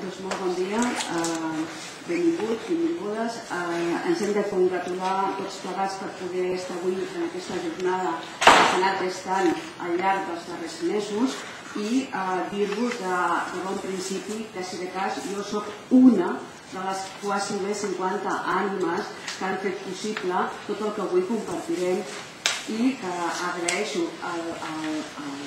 Doncs molt bon dia, uh, benvinguts, benvingudes. Uh, ens hem de congratular tots plegats per poder estar avui en aquesta jornada que s'ha anat estant al llarg dels darrers mesos i uh, dir-vos de, bon principi que si de cas jo sóc una de les quasi bé 50 ànimes que han fet possible tot el que avui compartirem i que agraeixo al, al, al,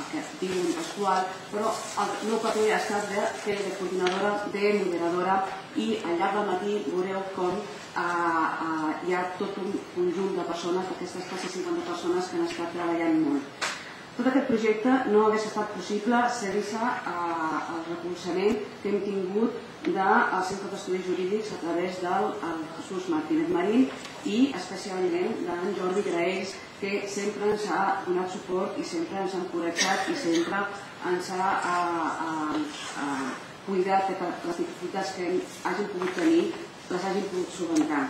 el que diu un Pasqual, però el meu paper ha estat de fer de coordinadora, de moderadora i al llarg del matí veureu com eh, eh, hi ha tot un conjunt de persones, d'aquestes quasi 50 persones que han estat treballant molt. Tot aquest projecte no hagués estat possible sense eh, el recolzament que hem tingut del Centre d'Estudis Jurídics a través del Jesús Martínez Marín i especialment d'en Jordi Graells, que sempre ens ha donat suport i sempre ens ha encoratjat i sempre ens ha a, a, cuidat que les dificultats que hagin pogut tenir les hagin pogut solventar.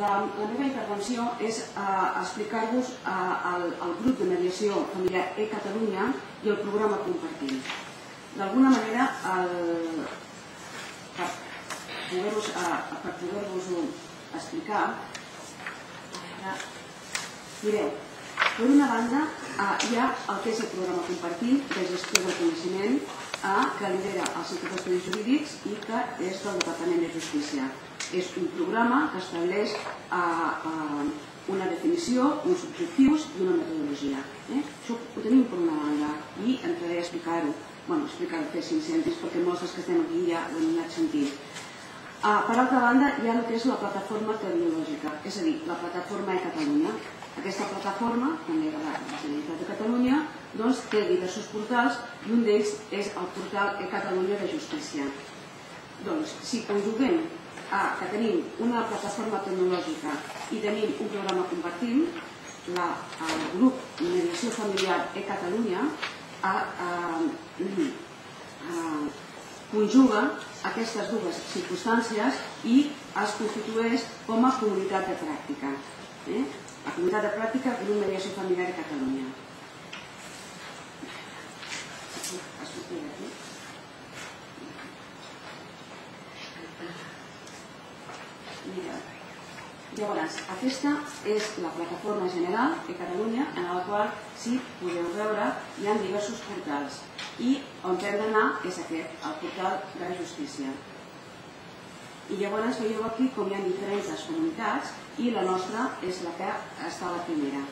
La, la meva intervenció és uh, explicar-vos uh, el, el grup de mediació familiar e-Catalunya i el programa Compartim. D'alguna manera, el, per poder-vos uh, poder explicar, Mireu, per una banda eh, hi ha el que és el programa compartit de gestió del coneixement eh, que lidera el Centre d'Estudis Jurídics i que és del Departament de Justícia. És un programa que estableix eh, eh, una definició, uns objectius i una metodologia. Eh? Això ho tenim per una banda i entraré a explicar-ho, bueno, explicar-ho fer cinc cèntims perquè molts dels que estem aquí ja ho hem anat sentint. Uh, per altra banda, hi ha el que és la plataforma tecnològica, és a dir, la plataforma de Catalunya. Aquesta plataforma, també de la Generalitat de Catalunya, doncs, té diversos portals i un d'ells és el portal e-Catalunya de Justícia. Doncs, si conjuguem a que tenim una plataforma tecnològica i tenim un programa compartim, la, el grup Mediació Familiar e-Catalunya a, a, a, a, conjuga aquestes dues circumstàncies i es constitueix com a comunitat de pràctica. Eh? La comunitat de pràctica una mediació familiar a Catalunya. Mira, llavors, aquesta és la plataforma general de Catalunya en la qual, si podeu veure, hi ha diversos portals i on hem d'anar és aquest, el portal de la justícia. I llavors veieu aquí com hi ha diferents comunitats i la nostra és la que està a la primera.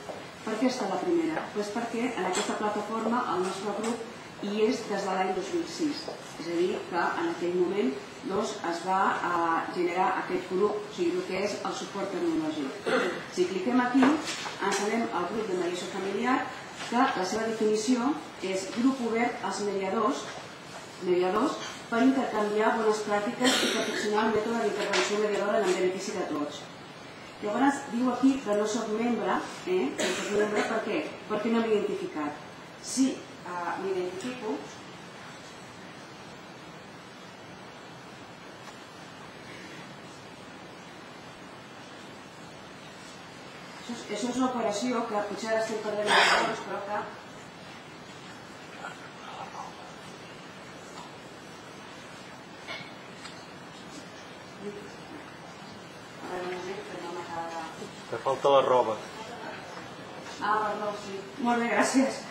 Per què està a la primera? Pues perquè en aquesta plataforma el nostre grup hi és des de l'any 2006. És a dir, que en aquell moment doncs, es va a generar aquest grup, o sigui, el que és el suport tecnològic. Si cliquem aquí, ens anem al grup de mediació familiar que la seva definició és grup obert als mediadors, mediadors per intercanviar bones pràctiques i perfeccionar el mètode d'intervenció mediadora en benefici de tots. Llavors diu aquí que no soc membre, eh? no soc membre per què? Perquè no m'he identificat. Si eh, m'identifico, Això és, això és una operació que potser ara estem perdent els temps, però que Te falta la roba. Ah, perdó, sí. Molt bé, gràcies.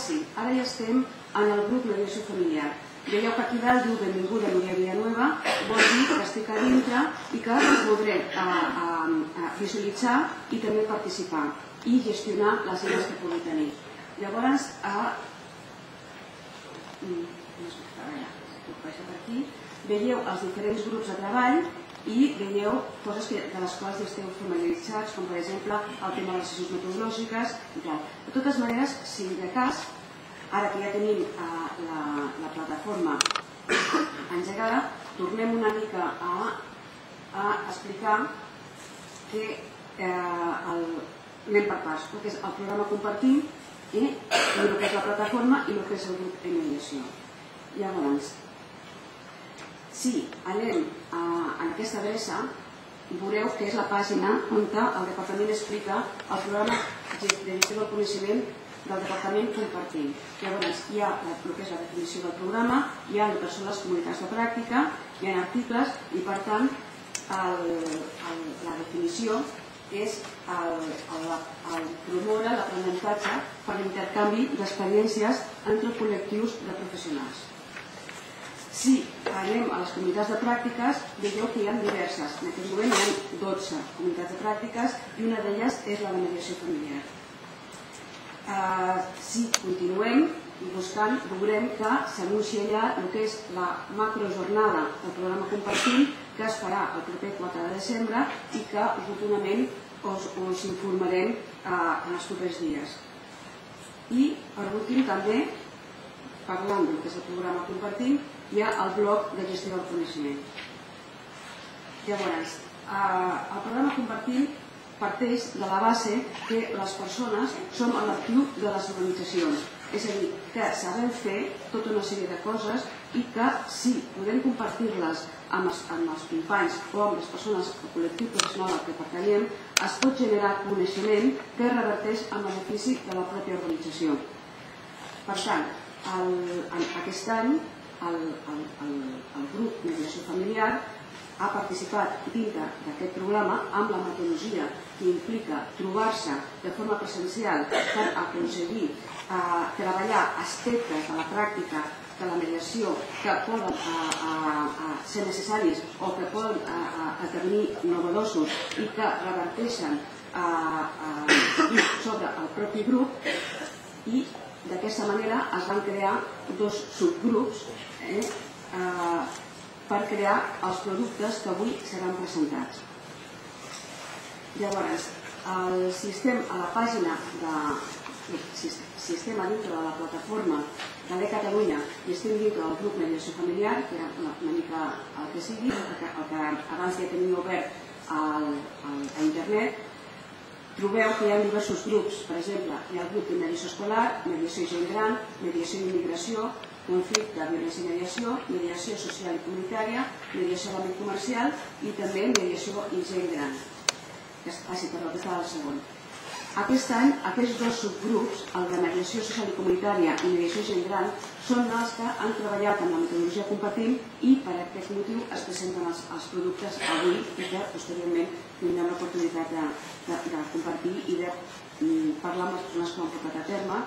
Sí, ara ja estem en el grup mediació familiar. Veieu que aquí dalt diu benvinguda Núria Villanueva, vol dir que estic a dintre i que podré a, a, a visualitzar i també participar i gestionar les idees que pugui tenir. Llavors, a, mm, veieu els diferents grups de treball i veieu coses que, de les quals ja esteu familiaritzats, com per exemple el tema de les sessions metodològiques i tal. De totes maneres, si de cas, ara que ja tenim eh, la, la plataforma engegada, tornem una mica a, a explicar que eh, el, anem per parts, el que és el programa compartim i el que és la plataforma i el que és el grup de mediació. Llavors, si anem a, en aquesta adreça, veureu que és la pàgina on el departament explica el programa de gestió del coneixement del departament compartim. Llavors, hi ha el que és la definició del programa, hi ha el que són les comunitats de pràctica, hi ha articles i, per tant, el, el, la definició és el, el, el promoure l'aprenentatge per l'intercanvi d'experiències entre col·lectius de professionals. Si anem a les comunitats de pràctiques, veieu que hi ha diverses. En aquest moment hi ha 12 comunitats de pràctiques i una d'elles és la de mediació familiar. Uh, si continuem buscant, veurem que s'anuncia ja el que és la macrojornada del programa Compartim, que es farà el proper 4 de desembre i que oportunament us, informarem uh, en els propers dies. I, per últim, també, parlant del que és el programa Compartim, hi ha el bloc de gestió del coneixement. Llavors, eh, el programa compartim parteix de la base que les persones som a l'actiu de les organitzacions. És a dir, que sabem fer tota una sèrie de coses i que si podem compartir-les amb, els, els companys o amb les persones del col·lectiu professional al que pertanyem, es pot generar coneixement que reverteix en benefici de la pròpia organització. Per tant, el, aquest any el, el, el, el grup Mediació Familiar ha participat dintre d'aquest programa amb la metodologia que implica trobar-se de forma presencial per aconseguir eh, treballar aspectes de la pràctica de la mediació que poden eh, eh, ser necessaris o que poden eh, esdevenir novedosos i que reverteixen eh, eh, sobre el propi grup i d'aquesta manera es van crear dos subgrups eh, eh, per crear els productes que avui seran presentats. Llavors, el sistema a la pàgina de si estem a dintre de la plataforma de l'E Catalunya i estem dintre del grup Mediació Familiar, que era una, mica el que sigui, el que, abans ja tenia obert al, a internet, trobeu que hi ha diversos grups, per exemple, hi ha el grup de mediació escolar, mediació gent gran, mediació d'immigració, conflicte, violència i mediació, mediació social i comunitària, mediació a l'àmbit comercial i també mediació i gent gran. Es passi per la que estava al segon. Aquest any, aquests dos subgrups, el de mediació social i comunitària i mediació gent gran, són els que han treballat amb la metodologia compartim i per aquest motiu es presenten els, els productes avui i que posteriorment tindrem l'oportunitat de, de, de compartir i de mm, parlar amb les persones que han portat a terme.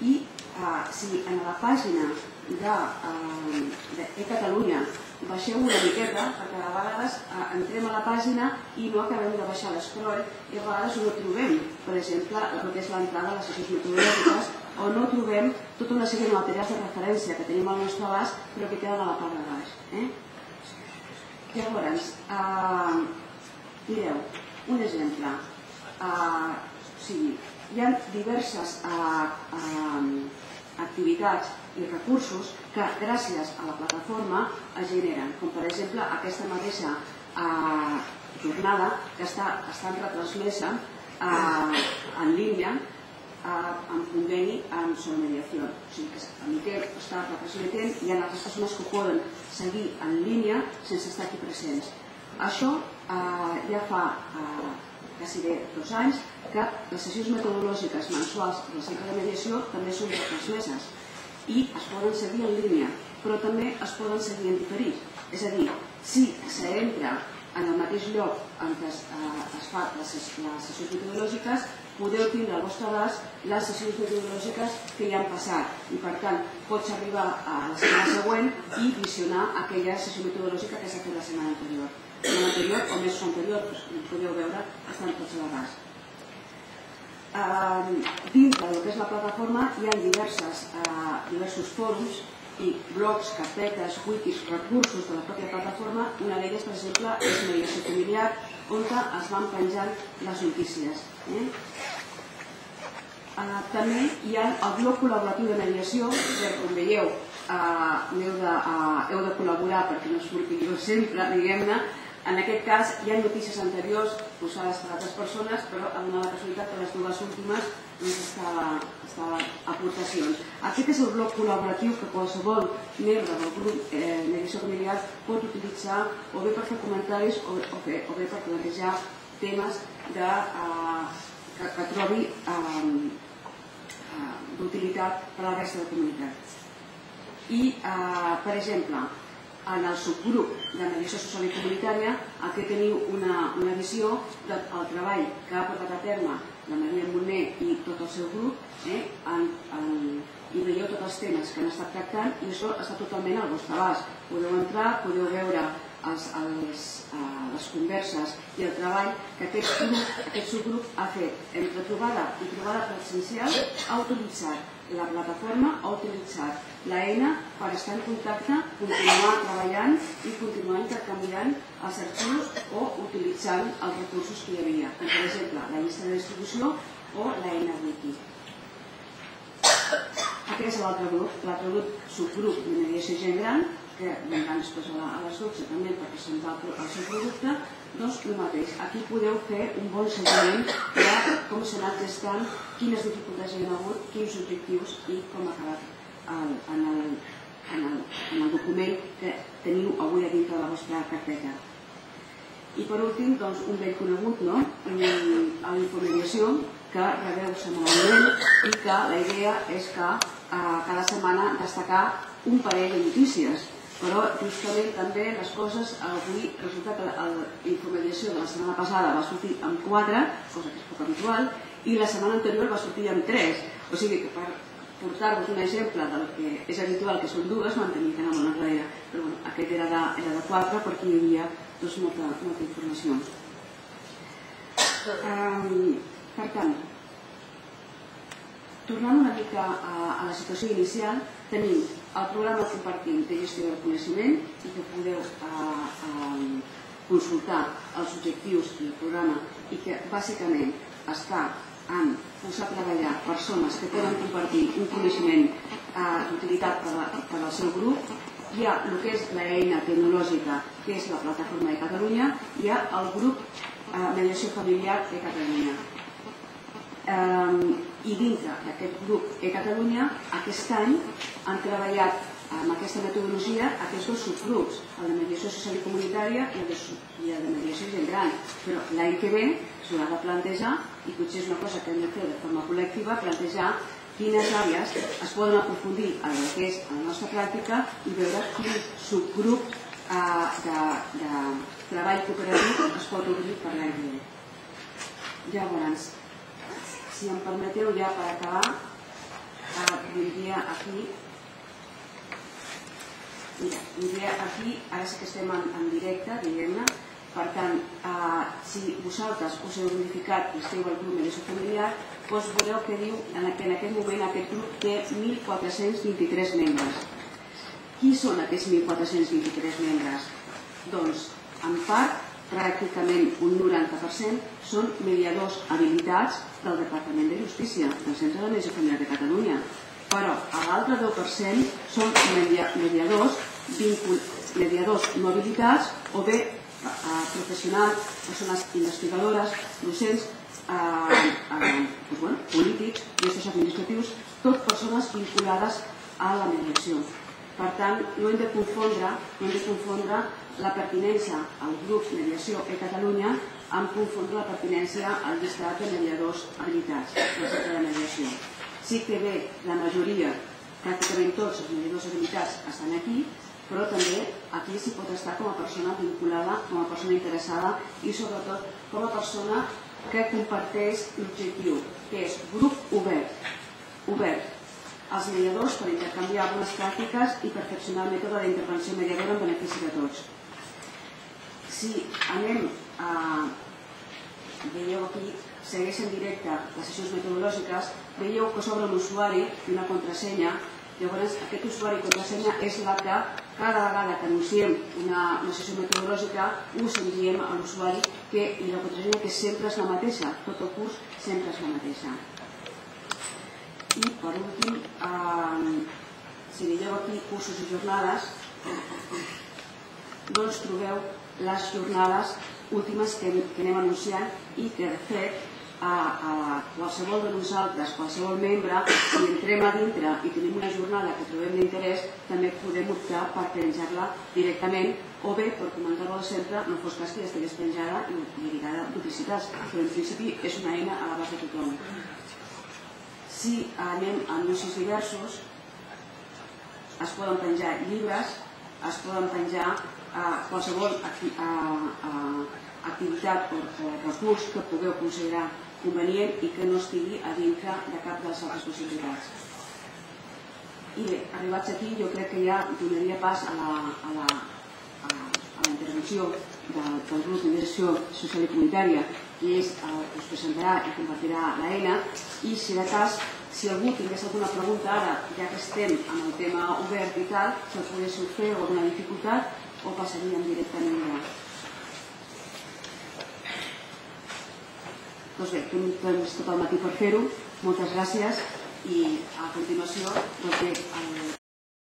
I eh, si en la pàgina de, eh, de e Catalunya baixeu una miqueta, perquè a vegades entrem a la pàgina i no acabem de baixar l'escroll i a vegades no trobem, per exemple, el que és l'entrada a les sessions metodològiques o no trobem tota una sèrie de materials de referència que tenim al nostre abast però que queden a la part de baix. Eh? Llavors, eh, mireu, un exemple. Eh, o sigui, hi ha diverses eh, eh, activitats i recursos que gràcies a la plataforma es generen, com per exemple aquesta mateixa eh, jornada que està, està retransmesa eh, en línia eh, en conveni amb Solmediació. O sigui que el Miquel està retransmetent i hi ha altres persones que poden seguir en línia sense estar aquí presents. Això eh, ja fa eh, quasi bé dos anys que les sessions metodològiques mensuals del centre de mediació també són retransmeses i es poden seguir en línia, però també es poden seguir en diferit. És a dir, si s'entra en el mateix lloc en què es, eh, es fa les, sessions metodològiques, podeu tindre al vostre abast les sessions metodològiques que ja han passat i per tant pots arribar a la setmana següent i visionar aquella sessió metodològica que s'ha fet la setmana anterior. L'anterior o mesos anteriors, podeu veure, estan tots a l'abast. Eh, dintre del que és la plataforma hi ha diverses, eh, diversos fòrums i blogs, carpetes, wikis, recursos de la pròpia plataforma. Una d'elles, per exemple, és Mediació Familiar, on es van penjant les notícies. Eh? Uh, també hi ha el bloc col·laboratiu de mediació, que com veieu uh, heu, de, heu de col·laborar perquè no surti jo sempre, diguem-ne, En aquest cas hi ha notícies anteriors posades per altres persones, però ha donat la casualitat que les dues últimes doncs, estava, estava aportacions. Aquest és el bloc col·laboratiu que qualsevol membre del grup eh, Mediació Familiar pot utilitzar o bé per fer comentaris o, o, bé, o bé per plantejar temes de, eh, que, que trobi eh, eh, d'utilitat per a la resta de comunitat. I, eh, per exemple, en el subgrup de mediació social i comunitària aquí teniu una, una visió del treball que ha portat a terme la Maria Moner i tot el seu grup eh, en, en, i veieu tots els temes que han estat tractant i això està totalment al vostre abast. Podeu entrar, podeu veure els, els, uh, les converses i el treball que aquest, grup, aquest subgrup ha fet entre trobada i trobada presencial ha utilitzat la plataforma ha utilitzat l'eina per estar en contacte, continuar treballant i continuar intercanviant els arxius o utilitzant els recursos que hi havia, com per exemple la llista de distribució o l'eina wiki. Aquest és l'altre grup, l'altre grup, subgrup de mediació gent gran, que vindran després a, les 12 també per presentar el seu producte, doncs el mateix. Aquí podeu fer un bon seguiment de com s'ha anat gestant, quines dificultats hi ha hagut, quins objectius i com ha acabat el, en, el, en, el, en el document que teniu avui a dintre de la vostra carpeta. I per últim, doncs, un vell conegut, no? a l'infomediació, que rebeu setmanalment i que la idea és que eh, cada setmana destacar un parell de notícies però justament també les coses, avui resulta que l'informació de la setmana passada va sortir amb 4, cosa que és poc habitual, i la setmana anterior va sortir amb 3. O sigui que per portar-vos un exemple del que és habitual, que són dues, mantenir que molt enrere. Però bueno, aquest era de, era de 4 perquè hi havia doncs, molta, molta informació. Um, per tant, tornant una mica a, a la situació inicial, tenim el programa compartim de gestió del coneixement i que podeu eh, eh, consultar els objectius del programa i que bàsicament està en posar a treballar persones que poden compartir un coneixement eh, d'utilitat per, al seu grup. Hi ha el que és l'eina tecnològica, que és la plataforma de Catalunya, hi ha el grup eh, Mediació Familiar de Catalunya. I dintre d'aquest grup e Catalunya aquest any han treballat amb aquesta metodologia aquests dos subgrups, el de mediació social i comunitària i de, i el de mediació gent gran. Però l'any que ve s'haurà de plantejar, i potser és una cosa que hem de fer de forma col·lectiva, plantejar quines àrees es poden aprofundir en el que és la nostra pràctica i veure quin subgrup eh, de, de treball cooperatiu es pot obrir per l'any ve. Llavors, si em permeteu ja per acabar, eh, aquí Mira, vindria aquí, ara sí que estem en, en directe, diguem-ne, per tant, eh, si vosaltres us heu identificat i esteu al grup Mediació Familiar, doncs veureu que diu en, en aquest moment aquest grup té 1.423 membres. Qui són aquests 1.423 membres? Doncs, en part, pràcticament un 90% són mediadors habilitats del Departament de Justícia, del Centre de Mediació Familiar de Catalunya. Però l'altre 10% són mediadors, mediadors no habilitats o bé professionals, persones investigadores, docents, eh, eh, doncs, bueno, polítics, gestors administratius, tot persones vinculades a la mediació. Per tant, no hem de confondre, no hem de confondre la pertinença al grup Mediació e Catalunya amb confondre la pertinença al llistat de mediadors habilitats del centre de mediació. Sí que bé, la majoria, pràcticament tots els mediadors habilitats estan aquí, però també aquí s'hi pot estar com a persona vinculada, com a persona interessada i sobretot com a persona que comparteix l'objectiu, que és grup obert, obert als mediadors per intercanviar bones pràctiques i perfeccionar el mètode d'intervenció mediadora en benefici de tots. Si anem a... Veieu aquí, segueix en directe les sessions metodològiques, veieu que s'obre un usuari i una contrasenya, llavors aquest usuari i contrasenya és la que cada vegada que anunciem una, sessió metodològica us enviem a l'usuari que, i la contrasenya que sempre és la mateixa, tot el curs sempre és la mateixa. I per últim, eh, si veieu aquí cursos i jornades, doncs trobeu les jornades últimes que, que anem anunciant i que, de fet, a, a qualsevol de nosaltres, qualsevol membre, si entrem a dintre i tenim una jornada que trobem d'interès, també podem optar per penjar-la directament o bé, per comentar-ho sempre, no fos cas que ja estigués penjada i, lligada a duplicitats, però en principi és una eina a l'abast de tothom. Si anem a anuncis diversos, es poden penjar llibres, es poden penjar a qualsevol acti a, a, activitat o, o recurs que pugueu considerar convenient i que no estigui a dintre de cap de les altres possibilitats. I bé, arribats aquí, jo crec que ja donaria pas a la, a la, a, la intervenció del, del grup d'inversió social i comunitària, que és que us presentarà i compartirà l'ENA, i si de cas, si algú tingués alguna pregunta ara, ja que estem amb el tema obert i tal, si el poguéssiu fer o alguna dificultat, o passaríem directament a, Doncs bé, temps tot el matí per fer-ho. A continuació el